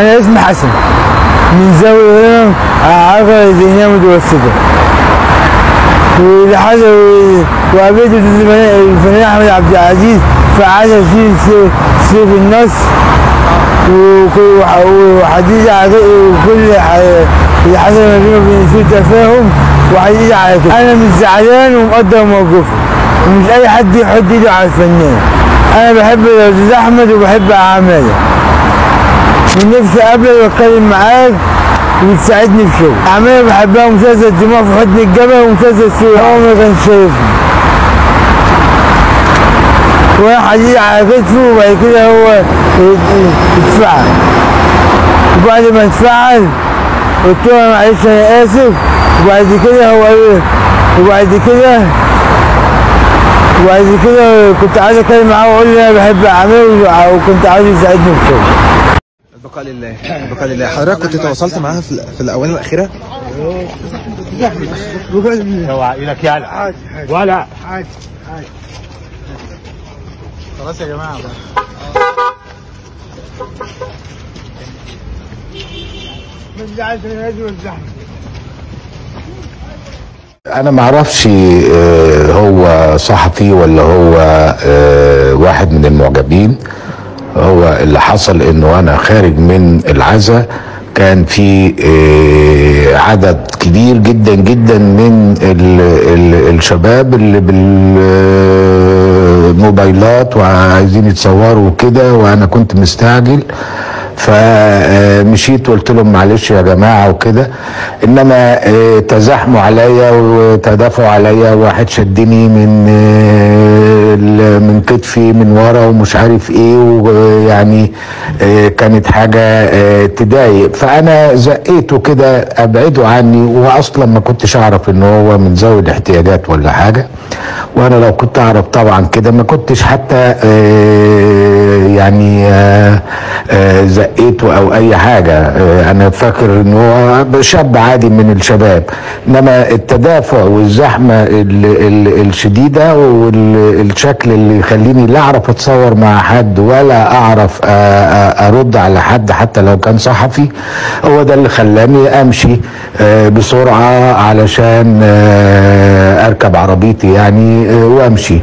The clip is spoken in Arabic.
أنا اسمي حسن. من زاوية هنا عقل ذهنية متوسطة. ولحد وقابلت الفنان أحمد عبد العزيز عدد في سيف النص. وحديث على وكل اللي حصل ما بينه وبين سوء تفاهم وحديث على كده. أنا مش زعلان ومقدر موقفه. ومش أي حد يحط إيده على الفنان. أنا بحب الأستاذ أحمد وبحب أعماله. ونفسي أقابلك وأتكلم معاك وتساعدني في شغل. أعمال بحبها مسلسل دموع في حضن الجبل ومسلسل سوري هو ما كان شايفني. وأنا حديد على كتفه وبعد كده هو اتفعل وبعد ما اتفعل قلت له معلش أنا آسف. وبعد كده هو إيه وبعد كده وبعد كده كنت عايز أتكلم معاه واقول له أنا بحب اعمله وكنت عايز يساعدني في شغل. البقاء لله. البقاء لله. حضرتك كنت تواصلت معاها في, في الأونة الأخيرة؟ اوعى لك يلا ولا خلاص يا جماعة ما تزعلش من هذه والزحمه أنا ما أعرفش آه، هو صحفي ولا هو آه، واحد من المعجبين. هو اللي حصل إنه أنا خارج من العزا كان في آه، عدد كبير جدا جدا من ال ال الشباب اللي بالموبايلات وعايزين يتصوروا وكده وأنا كنت مستعجل. فمشيت قلت لهم معلش يا جماعة وكده. إنما آه، تزاحموا عليا وتدافعوا عليا واحد شدني من آه، من كتفي من ورا ومش عارف إيه ويعني آه، كانت حاجة آه، تضايق. فأنا زقيته كده أبعده عني. واصلا ما كنتش أعرف إن هو من ذوي الاحتياجات ولا حاجة. وأنا لو كنت أعرف طبعا كده ما كنتش حتى آه، يعني زقيته أو أي حاجة. أنا فاكر إن هو شاب عادي من الشباب. إنما التدافع والزحمة ال- ال- والشكل اللي يخليني لا أعرف أتصور مع حد ولا أعرف أرد على حد حتى لو كان صحفي هو ده اللي خلاني أمشي آه، بسرعة علشان آه، أركب عربيتي يعني آه، وأمشي.